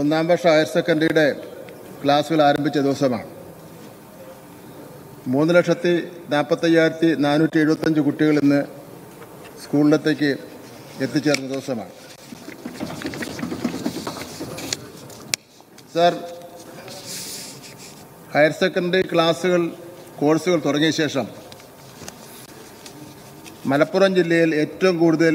ഒന്നാം വർഷ ഹയർ സെക്കൻഡറിയുടെ ക്ലാസ്സുകൾ ആരംഭിച്ച ദിവസമാണ്. മൂന്ന് ലക്ഷത്തി നാൽപ്പത്തയ്യായിരത്തി നാനൂറ്റി എഴുപത്തഞ്ച് കുട്ടികൾ ഇന്ന് സ്കൂളിലത്തേക്ക് എത്തിച്ചേർന്ന ദിവസമാണ്. സാർ ഹയർ സെക്കൻഡറി ക്ലാസ്സുകൾ കോഴ്സുകൾ തുടങ്ങിയ ശേഷം മലപ്പുറം ജില്ലയിൽ ഏറ്റവും കൂടുതൽ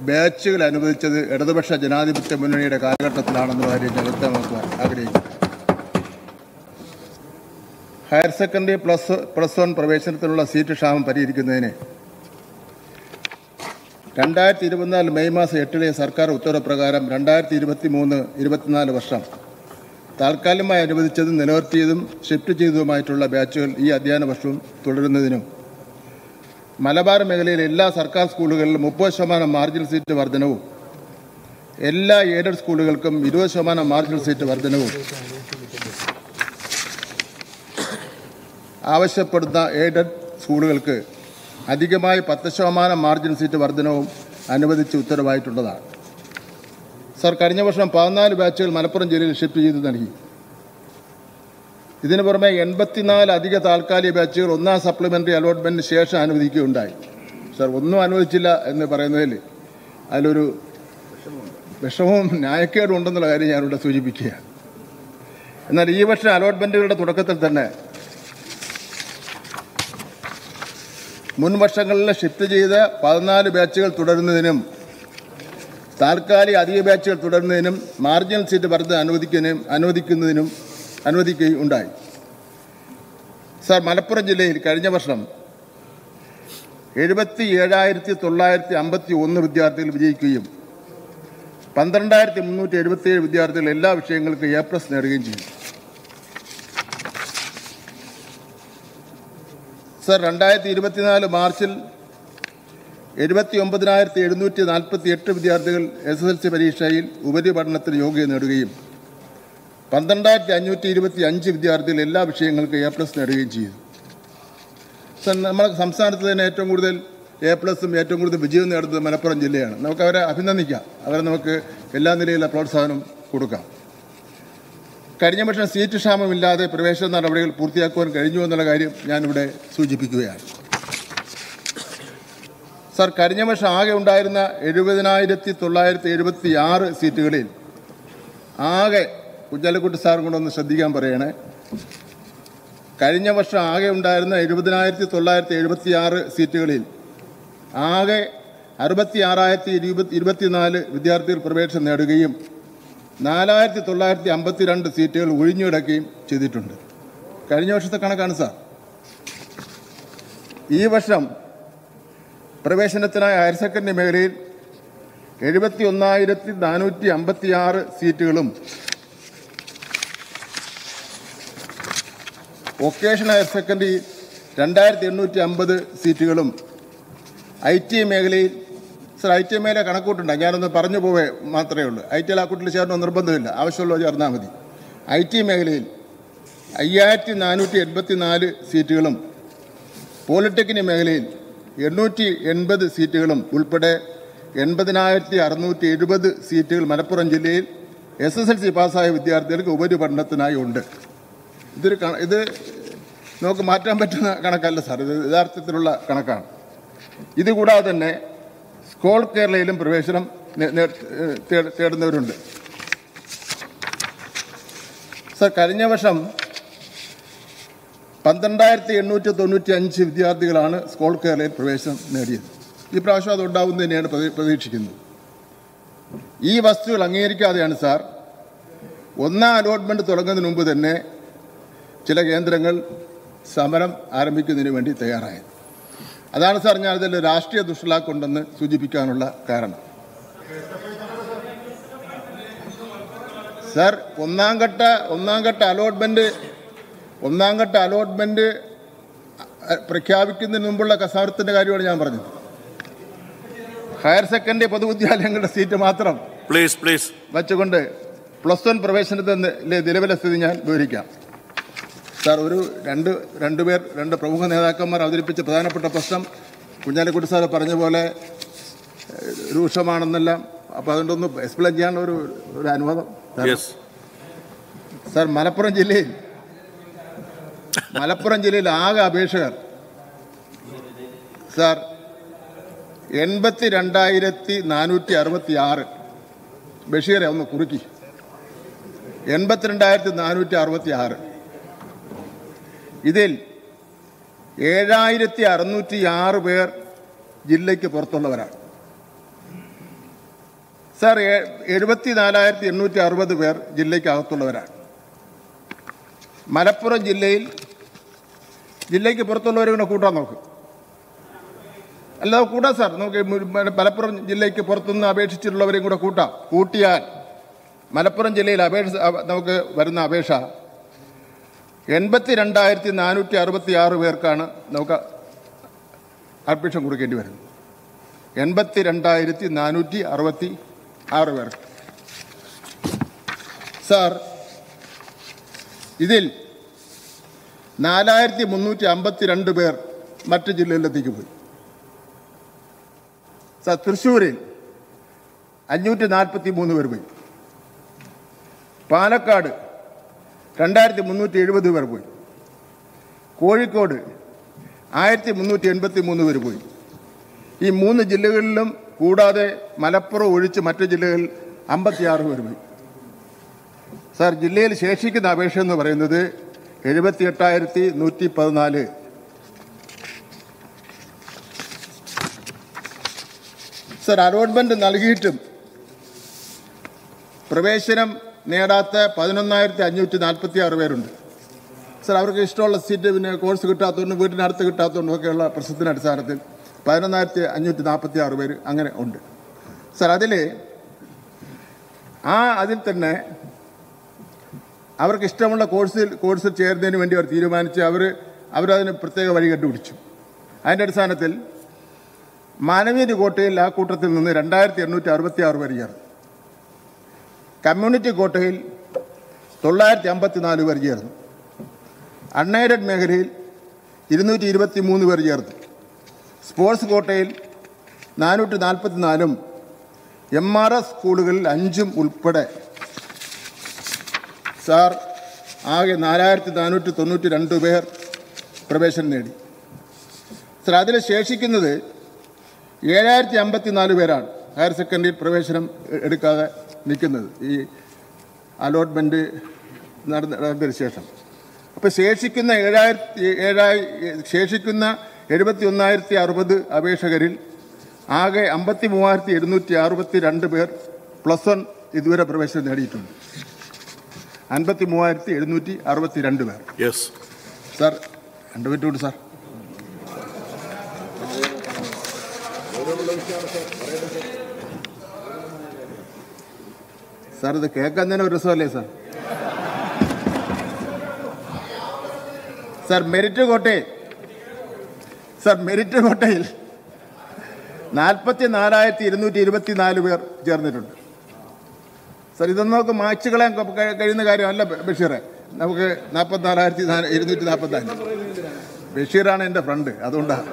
ബാച്ചുകൾ അനുവദിച്ചത് ഇടതുപക്ഷ ജനാധിപത്യ മുന്നണിയുടെ കാലഘട്ടത്തിലാണെന്ന കാര്യം ഞാൻ വ്യക്തമാക്കുവാൻ ആഗ്രഹിക്കുന്നു. Higher secondary plus plus one പ്രവേശനത്തിനുള്ള seat ക്ഷാമം പരിഹരിക്കുന്നതിന് രണ്ടായിരത്തി ഇരുപത്തിനാല് മെയ് മാസം എട്ടിലെ സർക്കാർ ഉത്തരവ് പ്രകാരം രണ്ടായിരത്തി ഇരുപത്തി മൂന്ന് ഇരുപത്തിനാല് വർഷം താൽക്കാലികമായി അനുവദിച്ചതും നിലനിർത്തിയതും ഷിഫ്റ്റ് ചെയ്തതുമായിട്ടുള്ള ബാച്ചുകൾ ഈ അധ്യയന വർഷവും തുടരുന്നതിനും മലബാർ മേഖലയിലെ എല്ലാ സർക്കാർ സ്കൂളുകളിലും മുപ്പത് ശതമാനം മാർജിനൽ സീറ്റ് വർധനവും എല്ലാ എയ്ഡഡ് സ്കൂളുകൾക്കും ഇരുപത് ശതമാനം മാർജിനൽ സീറ്റ് വർധനവും. ആവശ്യപ്പെടുന്ന എയ്ഡഡ് സ്കൂളുകൾക്ക് അധികമായി പത്ത് ശതമാനം മാർജിൻ സീറ്റ് വർധനവും അനുവദിച്ച് ഉത്തരവായിട്ടുള്ളതാണ്. സർ കഴിഞ്ഞ വർഷം പതിനാല് ബാച്ചുകൾ മലപ്പുറം ജില്ലയിൽ ഷിഫ്റ്റ് ചെയ്ത് നൽകി. ഇതിനു പുറമെ എൺപത്തിനാല് അധിക താൽക്കാലിക ബാച്ചുകൾ ഒന്നാം സപ്ലിമെന്ററി അലോട്ട്മെന്റിന് ശേഷം അനുവദിക്കുകയുണ്ടായി. സർ ഒന്നും അനുവദിച്ചില്ല എന്ന് പറയുന്നതിൽ അതിലൊരു വിഷമവും ന്യായക്കേടും ഉണ്ടെന്നുള്ള കാര്യം ഞാനിവിടെ സൂചിപ്പിക്കുകയാണ്. എന്നാൽ ഈ വർഷം അലോട്ട്മെന്റുകളുടെ തുടക്കത്തിൽ തന്നെ മുൻ വർഷങ്ങളിൽ ഷിഫ്റ്റ് ചെയ്ത പതിനാല് ബാച്ചുകൾ തുടരുന്നതിനും താൽക്കാലിക അധിക ബാച്ചുകൾ തുടരുന്നതിനും മാർജിനൽ സീറ്റ് വർദ്ധന അനുവദിക്കുന്നതിനും അനുവദിക്കുന്നതിനും അനുവദിക്കുകയും ഉണ്ടായി സാർ മലപ്പുറം ജില്ലയിൽ കഴിഞ്ഞ വർഷം എഴുപത്തി ഏഴായിരത്തി തൊള്ളായിരത്തി അമ്പത്തി ഒന്ന് വിദ്യാർത്ഥികൾ വിജയിക്കുകയും പന്ത്രണ്ടായിരത്തി മുന്നൂറ്റി എഴുപത്തിയേഴ് വിദ്യാർത്ഥികൾ എല്ലാ വിഷയങ്ങൾക്കും എ പ്ലസ് നേടുകയും ചെയ്തു. സർ രണ്ടായിരത്തി ഇരുപത്തിനാല് മാർച്ചിൽ എഴുപത്തി ഒമ്പതിനായിരത്തി എഴുന്നൂറ്റി നാൽപ്പത്തി എട്ട് വിദ്യാർത്ഥികൾ എസ് എസ് എൽ സി പരീക്ഷയിൽ ഉപരിപഠനത്തിന് യോഗ്യത നേടുകയും പന്ത്രണ്ടായിരത്തി അഞ്ഞൂറ്റി ഇരുപത്തി അഞ്ച് വിദ്യാർത്ഥികൾ എല്ലാ വിഷയങ്ങൾക്കും എ പ്ലസ് നേടുകയും ചെയ്തു. നമ്മുടെ സംസ്ഥാനത്ത് തന്നെ ഏറ്റവും കൂടുതൽ എ പ്ലസും ഏറ്റവും കൂടുതൽ വിജയം നേടുന്നത് മലപ്പുറം ജില്ലയാണ്. നമുക്ക് അവരെ അഭിനന്ദിക്കാം. അവരെ നമുക്ക് എല്ലാ നിലയിലുള്ള പ്രോത്സാഹനം കൊടുക്കാം. കഴിഞ്ഞ വർഷം സീറ്റ് ക്ഷാമമില്ലാതെ പ്രവേശന നടപടികൾ പൂർത്തിയാക്കുവാൻ കഴിഞ്ഞു എന്നുള്ള കാര്യം ഞാനിവിടെ സൂചിപ്പിക്കുകയാണ്. സർ കഴിഞ്ഞ വർഷം ആകെ ഉണ്ടായിരുന്ന എഴുപതിനായിരത്തി തൊള്ളായിരത്തി എഴുപത്തി ആറ് സീറ്റുകളിൽ ആകെ കുഞ്ഞാലിക്കുട്ടി സാറും കൂടെ ഒന്ന് ശ്രദ്ധിക്കാൻ പറയണേ. കഴിഞ്ഞ വർഷം ആകെ ഉണ്ടായിരുന്ന എഴുപതിനായിരത്തി തൊള്ളായിരത്തി എഴുപത്തി ആറ് സീറ്റുകളിൽ ആകെ അറുപത്തി ആറായിരത്തി ഇരുപത്തി ഇരുപത്തിനാല് വിദ്യാർത്ഥികൾ പ്രവേശനം നേടുകയും നാലായിരത്തി തൊള്ളായിരത്തി അമ്പത്തിരണ്ട് സീറ്റുകൾ ഒഴിഞ്ഞുകിടക്കുകയും ചെയ്തിട്ടുണ്ട്. കഴിഞ്ഞ വർഷത്തെ കണക്കാണ് സാർ. ഈ വർഷം പ്രവേശനത്തിനായി ഹയർ സെക്കൻഡറി മേഖലയിൽ എഴുപത്തി ഒന്നായിരത്തി നാനൂറ്റി അമ്പത്തി ആറ് സീറ്റുകളും വൊക്കേഷണൽ ഹയർ സെക്കൻഡറി രണ്ടായിരത്തി എണ്ണൂറ്റി അമ്പത് സീറ്റുകളും ഐ ടി മേഖലയിൽ സർ ഐ ടി മേഖല കണക്കൂട്ടുണ്ട്. ഞാനൊന്ന് പറഞ്ഞു പോവേ മാത്രമേ ഉള്ളൂ. ഐ ടി ആ കൂട്ടിൽ ചേർന്ന നിർബന്ധമില്ല. ആവശ്യമുള്ള ചേർന്നാൽ മതി. ഐ ടി മേഖലയിൽ അയ്യായിരത്തി നാനൂറ്റി എൺപത്തി നാല് സീറ്റുകളും പോളിടെക്നിക് മേഖലയിൽ എണ്ണൂറ്റി എൺപത് സീറ്റുകളും ഉൾപ്പെടെ എൺപതിനായിരത്തി അറുന്നൂറ്റി എഴുപത് സീറ്റുകൾ മലപ്പുറം ജില്ലയിൽ എസ് എസ് എൽ സി പാസ്സായ വിദ്യാർത്ഥികൾക്ക് ഉപരിപഠനത്തിനായി ഉണ്ട്. ഇതൊരു ഇത് നമുക്ക് മാറ്റാൻ പറ്റുന്ന കണക്കല്ല സാർ. ഇത് യഥാർത്ഥത്തിലുള്ള കണക്കാണ്. ഇതുകൂടാതെ തന്നെ സ്കോൾ കേരളയിലും പ്രവേശനം തേടുന്നവരുണ്ട്. സർ കഴിഞ്ഞ വർഷം പന്ത്രണ്ടായിരത്തി എണ്ണൂറ്റി തൊണ്ണൂറ്റി അഞ്ച് വിദ്യാർത്ഥികളാണ് സ്കോൾ കേരളയിൽ പ്രവേശനം നേടിയത്. ഈ പ്രാവശ്യം അത് തന്നെയാണ് പ്രതി- പ്രതീക്ഷിക്കുന്നത്. ഈ വസ്തുക്കൾ അംഗീകരിക്കാതെയാണ് സാർ ഒന്നാം അലോട്ട്മെന്റ് തുടങ്ങുന്നതിന് മുമ്പ് തന്നെ ചില കേന്ദ്രങ്ങൾ സമരം ആരംഭിക്കുന്നതിന് വേണ്ടി തയ്യാറായത് അതാണ് സാർ ഞാൻ അതിൽ രാഷ്ട്രീയ ദുഷ്ടലാക്കുണ്ടെന്ന് സൂചിപ്പിക്കാനുള്ള കാരണം. സാർ ഒന്നാം ഘട്ട ഒന്നാം ഘട്ട അലോട്ട്മെന്റ് ഒന്നാം ഘട്ട അലോട്ട്മെന്റ് അ- പ്രഖ്യാപിക്കുന്നതിന് മുമ്പുള്ള കസാരത്തിന്റെ കാര്യമാണ് ഞാൻ പറഞ്ഞത്. ഹയർ സെക്കൻഡറി പൊതുവിദ്യാലയങ്ങളുടെ സീറ്റ് മാത്രം പ്ലീസ് പ്ലീസ് വെച്ചുകൊണ്ട് പ്ലസ് വൺ പ്രവേശനത്തിന്റെ നിലവിലെ സ്ഥിതി ഞാൻ വിവരിക്കാം. സാർ ഒരു രണ്ട് രണ്ടുപേർ രണ്ട് പ്രമുഖ നേതാക്കന്മാർ അവതരിപ്പിച്ച പ്രധാനപ്പെട്ട പ്രശ്നം കുഞ്ഞാലിക്കുട്ടി സാർ പറഞ്ഞ പോലെ രൂക്ഷമാണെന്നെല്ലാം. അപ്പോൾ അതുകൊണ്ടൊന്ന് എക്സ്പ്ലെയിൻ ചെയ്യാൻ ഒരു ഒരു അനുവാദം. സാർ. മലപ്പുറം ജില്ലയിൽ മലപ്പുറം ജില്ലയിൽ ആകെ അപേക്ഷകർ സാർ എൺപത്തി രണ്ടായിരത്തി നാനൂറ്റി അറുപത്തി ആറ് ബഷീറെ ഒന്ന് കുറുക്കി. എൺപത്തിരണ്ടായിരത്തി നാനൂറ്റി അറുപത്തി ആറ് ഇതിൽ ഏഴായിരത്തി അറുന്നൂറ്റി ആറ് പേർ ജില്ലയ്ക്ക് പുറത്തുള്ളവരാണ്. സാർ എഴുപത്തി നാലായിരത്തി എണ്ണൂറ്റി അറുപത് പേർ ജില്ലയ്ക്കകത്തുള്ളവരാണ്. മലപ്പുറം ജില്ലയിൽ ജില്ലയ്ക്ക് പുറത്തുള്ളവരെ കൂടെ കൂട്ടാൻ നോക്കും. അല്ലാതെ കൂട്ടാം സാർ നമുക്ക് മലപ്പുറം ജില്ലയ്ക്ക് പുറത്തുനിന്ന് അപേക്ഷിച്ചിട്ടുള്ളവരെയും കൂടെ കൂട്ടാം. കൂട്ടിയാൽ മലപ്പുറം ജില്ലയിൽ അപേക്ഷ നമുക്ക് വരുന്ന അപേക്ഷ എൺപത്തി രണ്ടായിരത്തി നാനൂറ്റി അറുപത്തി ആറ് പേർക്കാണ് നമുക്ക് അഡ്മിഷൻ കൊടുക്കേണ്ടി വരുന്നത്. എൺപത്തി രണ്ടായിരത്തി നാനൂറ്റി അറുപത്തി ആറ് പേർക്ക് സാർ ഇതിൽ നാലായിരത്തി മുന്നൂറ്റി അമ്പത്തി രണ്ട് പേർ മറ്റ് ജില്ലയിലെത്തിക്ക് പോയി. സാർ തൃശ്ശൂരിൽ അഞ്ഞൂറ്റി നാൽപ്പത്തി മൂന്ന് പേർ പോയി. പാലക്കാട് രണ്ടായിരത്തി മുന്നൂറ്റി എഴുപത് പേർ പോയി. കോഴിക്കോട് ആയിരത്തി മുന്നൂറ്റി എൺപത്തി മൂന്ന് പേർ പോയി. ഈ മൂന്ന് ജില്ലകളിലും കൂടാതെ മലപ്പുറം ഒഴിച്ച് മറ്റു ജില്ലകളിൽ അമ്പത്തിയാറ് പേർ പോയി. സാർ ജില്ലയിൽ ശേഷിക്കുന്ന അപേക്ഷ എന്ന് പറയുന്നത് എഴുപത്തി എട്ടായിരത്തി നൂറ്റി പതിനാല് സാർ അലോട്ട്മെന്റ് നൽകിയിട്ടും പ്രവേശനം നേടാത്ത പതിനൊന്നായിരത്തി അഞ്ഞൂറ്റി നാൽപ്പത്തി ആറ് പേരുണ്ട്. സർ അവർക്ക് ഇഷ്ടമുള്ള സീറ്റ് പിന്നെ കോഴ്സ് കിട്ടാത്തതുകൊണ്ടും വീട്ടിനടുത്ത് കിട്ടാത്തതുകൊണ്ടും ഒക്കെയുള്ള പ്രശ്നത്തിന്റെ അടിസ്ഥാനത്തിൽ പതിനൊന്നായിരത്തി അഞ്ഞൂറ്റി നാൽപ്പത്തി ആറ് പേര് അങ്ങനെ ഉണ്ട്. സർ അതിൽ ആ അതിൽ തന്നെ അവർക്ക് ഇഷ്ടമുള്ള കോഴ്സിൽ കോഴ്സിൽ ചേരുന്നതിന് വേണ്ടി അവർ തീരുമാനിച്ച് അവർ അവരതിന് പ്രത്യേക വഴി കണ്ടുപിടിച്ചു. അതിന്റെ അടിസ്ഥാനത്തിൽ മാനവീയ കോട്ടയിൽ ആ കൂട്ടത്തിൽ നിന്ന് രണ്ടായിരത്തി എണ്ണൂറ്റി അറുപത്തി ആറ് പേര് ചേർന്നു. കമ്മ്യൂണിറ്റി കോട്ടയിൽ തൊള്ളായിരത്തി അമ്പത്തി നാല് പേർ ചേർന്നു. അൺഎയ്ഡഡ് മേഖലയിൽ ഇരുന്നൂറ്റി ഇരുപത്തി മൂന്ന് പേർ ചേർന്നു. സ്പോർട്സ് കോട്ടയിൽ നാനൂറ്റി നാൽപ്പത്തി നാലും എം ആർ എസ് സ്കൂളുകളിൽ അഞ്ചും ഉൾപ്പെടെ. സാർ ആകെ നാലായിരത്തി നാനൂറ്റി തൊണ്ണൂറ്റി രണ്ട് പേർ പ്രവേശനം നേടി. സാർ അതിൽ ശേഷിക്കുന്നത് ഏഴായിരത്തി അമ്പത്തി നാല് പേരാണ്. ഹയർ സെക്കൻഡറി പ്രവേശനം എടുക്കാതെ നിൽക്കുന്നത് ഈ അലോട്ട്മെന്റ് നടന്ന നടന്നതിന് ശേഷം. അപ്പോൾ ശേഷിക്കുന്ന ഏഴായിരത്തി ഏഴായി ശേഷിക്കുന്ന എഴുപത്തി ഒന്നായിരത്തി അറുപത് അപേക്ഷകരിൽ ആകെ അമ്പത്തി മൂവായിരത്തി എഴുന്നൂറ്റി അറുപത്തി രണ്ട് പേർ പ്ലസ് വൺ ഇതുവരെ പ്രവേശനം നേടിയിട്ടുണ്ട്. അൻപത്തി മൂവായിരത്തി എഴുന്നൂറ്റി അറുപത്തി രണ്ട് പേർ. യെസ് സാർ രണ്ട് മിനിറ്റ് കൂടി സാർ സാർ. ഇത് കേൾക്കാൻ തന്നെ ഒരു രസമല്ലേ സാർ? സാർ മെരിറ്റ് കോട്ടയിൽ. സാർ മെരിറ്റ് കോട്ടയിൽ നാൽപ്പത്തി നാലായിരത്തി ഇരുന്നൂറ്റി ഇരുപത്തി നാല് പേർ ചേർന്നിട്ടുണ്ട്. സാർ ഇതൊന്നും നമുക്ക് മായ്ച്ചു കളയാൻ കഴിയുന്ന കാര്യമല്ല ബഷീറെ. നമുക്ക് നാൽപ്പത്തിനാലായിരത്തി ഇരുന്നൂറ്റി നാൽപ്പത്തിനാല് ബഷീറാണ് എന്റെ ഫ്രണ്ട് അതുകൊണ്ടാണ്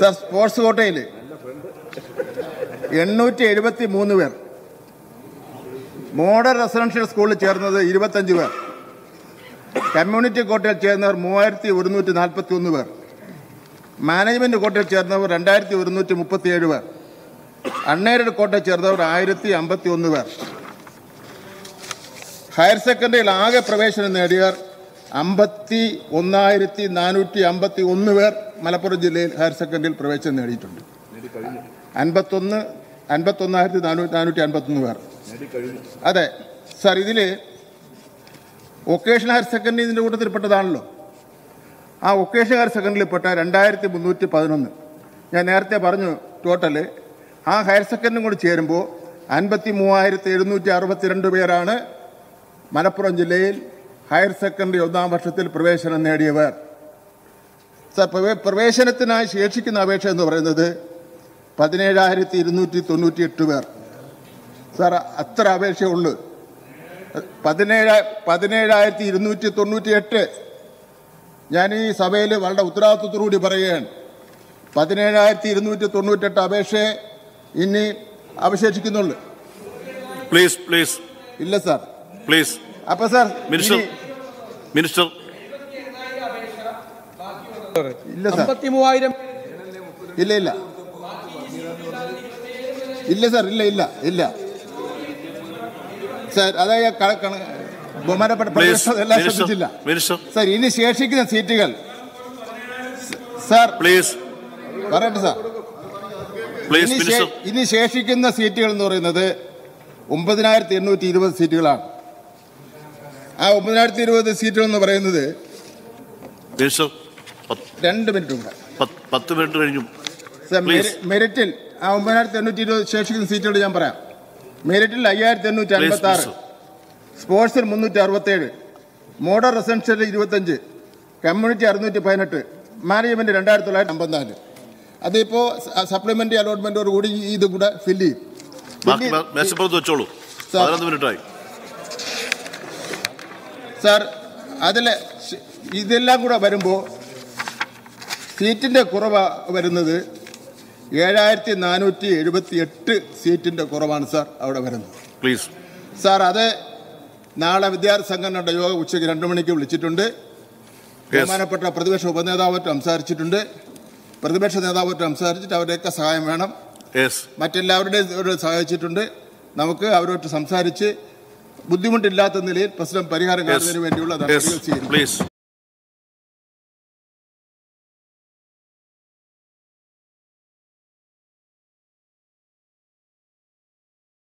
സാർ സ്പോർട്സ് കോട്ടയിൽ എണ്ണൂറ്റി എഴുപത്തി മൂന്ന് പേർ. മോഡൽ റെസിഡൻഷ്യൽ സ്കൂളിൽ ചേർന്നത് ഇരുപത്തഞ്ച് പേർ. കമ്മ്യൂണിറ്റി കോട്ടയിൽ ചേർന്നവർ മൂവായിരത്തി ഒരുന്നൂറ്റി നാൽപ്പത്തി ഒന്ന് പേർ. മാനേജ്മെന്റ് കോട്ടയിൽ ചേർന്നവർ രണ്ടായിരത്തി ഒരുന്നൂറ്റി മുപ്പത്തിയേഴ് പേർ. അണ്ണേരുടെ കോട്ടയിൽ ചേർന്നവർ ആയിരത്തി അമ്പത്തി ഒന്ന് പേർ. ഹയർ സെക്കൻഡറിയിൽ ആകെ പ്രവേശനം നേടിയവർ അമ്പത്തി ഒന്നായിരത്തി നാനൂറ്റി അമ്പത്തി ഒന്ന് പേർ മലപ്പുറം ജില്ലയിൽ ഹയർ സെക്കൻഡറിയിൽ പ്രവേശനം നേടിയിട്ടുണ്ട്. അൻപത്തൊന്ന് അൻപത്തൊന്നായിരത്തി നാനൂറ്റി നാനൂറ്റി അൻപത്തൊന്ന് പേർ. അതെ. സാർ ഇതിൽ വൊക്കേഷണൽ ഹയർ സെക്കൻഡറി ഇതിന്റെ കൂട്ടത്തിൽപ്പെട്ടതാണല്ലോ ആ വൊക്കേഷണൽ ഹയർ സെക്കൻഡറിയിൽപ്പെട്ട രണ്ടായിരത്തി മുന്നൂറ്റി പതിനൊന്ന് ഞാൻ നേരത്തെ പറഞ്ഞു ടോട്ടൽ ആ ഹയർ സെക്കൻഡറിയും കൂടി ചേരുമ്പോൾ അൻപത്തി മൂവായിരത്തി എഴുന്നൂറ്റി അറുപത്തിരണ്ട് പേരാണ് മലപ്പുറം ജില്ലയിൽ ഹയർ സെക്കൻഡറി ഒന്നാം വർഷത്തിൽ പ്രവേശനം നേടിയവർ. സാർ പ്രവേശനത്തിനായി ശേഷിക്കുന്ന അപേക്ഷ എന്ന് പറയുന്നത് പതിനേഴായിരത്തി ഇരുന്നൂറ്റി തൊണ്ണൂറ്റി എട്ട് പേർ. സാർ അത്ര അപേക്ഷയുള്ളൂ. പതിനേഴ് പതിനേഴായിരത്തി ഇരുന്നൂറ്റി തൊണ്ണൂറ്റി എട്ട് ഞാൻ ഈ സഭയിൽ വളരെ ഉത്തരവാദിത്വത്തോടുകൂടി പറയുകയാണ്. പതിനേഴായിരത്തി ഇരുന്നൂറ്റി തൊണ്ണൂറ്റെട്ട് അപേക്ഷയെ ഇനി അവശേഷിക്കുന്നുള്ളൂ. പ്ലീസ് പ്ലീസ് ഇല്ല സാർ. പ്ലീസ് അപ്പൊ സാർ മിനിസ്റ്റർ മിനിസ്റ്റർ. ഇല്ല സാർ. മൂവായിരം ഇല്ല ഇല്ല. ഇല്ല സാർ ഇല്ല ഇല്ല ഇല്ല. സാർ അതായത് ബഹുമാനപ്പെട്ട പ്ലീസ് എല്ലാം ശ്രദ്ധിച്ചില്ല. മിനിസ്റ്റർ സാർ ഇനി ശേഷിക്കുന്ന സീറ്റുകൾ. Sir please. പറയട്ടെ സാർ. ഇനി ശേഷിക്കുന്ന സീറ്റുകൾ എന്ന് പറയുന്നത് ഒമ്പതിനായിരത്തി എണ്ണൂറ്റി ഇരുപത് സീറ്റുകളാണ്. ആ ഒമ്പതിനായിരത്തി ഇരുപത് സീറ്റുകൾ എന്ന് പറയുന്നത് രണ്ട് മിനിറ്റ് ഉണ്ട് പത്ത് പത്ത് മിനിറ്റ് കഴിഞ്ഞു. മെറിറ്റിൽ ആ ഒമ്പതിനായിരത്തി എണ്ണൂറ്റി ഇരുപത് ശേഷിക്കുന്ന സീറ്റുകൾ ഞാൻ പറയാം. മെറിറ്റിൽ അയ്യായിരത്തി എണ്ണൂറ്റി അൻപത്തി ആറ് സ്പോർട്സിൽ മുന്നൂറ്റി അറുപത്തേഴ് മോഡർ റെസിഡൻഷ്യൽ ഇരുപത്തഞ്ച്. കമ്മ്യൂണിറ്റി അറുന്നൂറ്റി പതിനെട്ട്. മാനേജ്മെന്റ് രണ്ടായിരത്തി തൊള്ളായിരത്തി അമ്പത്തിനാല് അതിപ്പോൾ സപ്ലിമെന്ററി അലോട്ട്മെന്റോട് കൂടി ഇത് കൂടെ ഫില്ല് ചെയ്യും. സാർ. അതിൽ ഇതെല്ലാം കൂടെ വരുമ്പോൾ സീറ്റിന്റെ കുറവ് വരുന്നത് ഏഴായിരത്തി നാനൂറ്റി എഴുപത്തി എട്ട് സീറ്റിന്റെ കുറവാണ് സാർ അവിടെ വരുന്നത്. പ്ലീസ് സാർ അത് നാളെ വിദ്യാർത്ഥി സംഘടനയുടെ യോഗം ഉച്ചയ്ക്ക് രണ്ട് മണിക്ക് വിളിച്ചിട്ടുണ്ട്. ബഹുമാനപ്പെട്ട പ്രതിപക്ഷ ഉപനേതാവറ്റ് സംസാരിച്ചിട്ടുണ്ട്. പ്രതിപക്ഷ നേതാവറ്റ് സംസാരിച്ചിട്ട് അവരുടെയൊക്കെ സഹായം വേണം. മറ്റെല്ലാവരുടെയും സഹായിച്ചിട്ടുണ്ട്. നമുക്ക് അവരോട് സംസാരിച്ച് ബുദ്ധിമുട്ടില്ലാത്ത നിലയിൽ പ്രശ്നം പരിഹാരം കാണുന്നതിന് വേണ്ടിയുള്ള നടപടികൾ സ്വീകരിക്കും